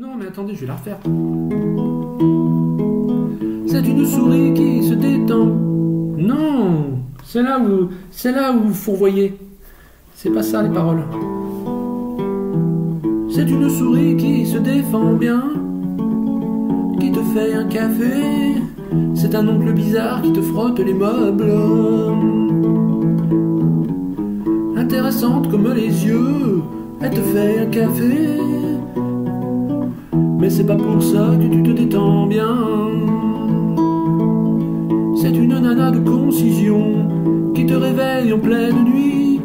Non, mais attendez, je vais la refaire. C'est une souris qui se détend. Non, c'est là où, c'est là où vous fourvoyez. C'est pas ça les paroles. C'est une souris qui se défend bien, qui te fait un café. C'est un oncle bizarre qui te frotte les meubles. Intéressante comme les yeux, elle te fait un café. C'est pas pour ça que tu te détends bien. C'est une nana de concision qui te réveille en pleine nuit.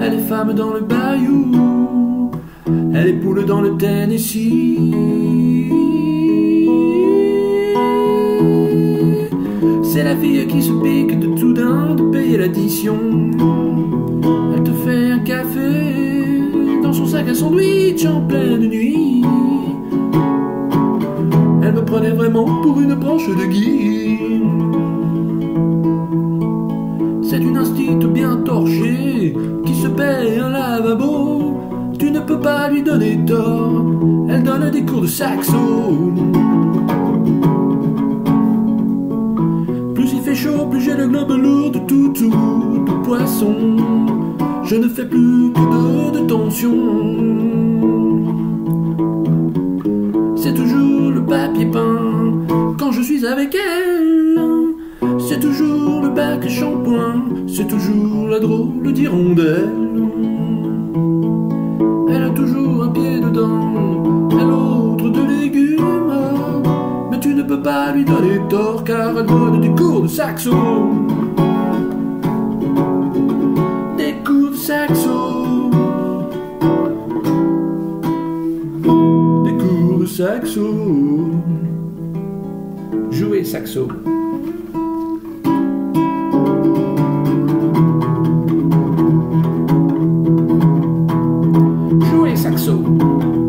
Elle est femme dans le bayou, elle est poule dans le Tennessee. C'est la fille qui se pique de tout d'un de payer l'addition. Elle te fait un café dans son sac à sandwich en pleine nuit. Pour une branche de gui. C'est une instite bien torchée qui se paie un lavabo. Tu ne peux pas lui donner tort. Elle donne des cours de saxo. Plus il fait chaud, plus j'ai le globe lourd de toutou, de poisson. Je ne fais plus que de, tension. C'est toujours papier peint quand je suis avec elle. C'est toujours le bac shampoing, c'est toujours la drôle d'hirondelle. Elle a toujours un pied dedans et l'autre de légumes. Mais tu ne peux pas lui donner tort car elle donne des cours de saxo. Des cours de saxo. Saxo. Jouer saxo. Jouer saxo.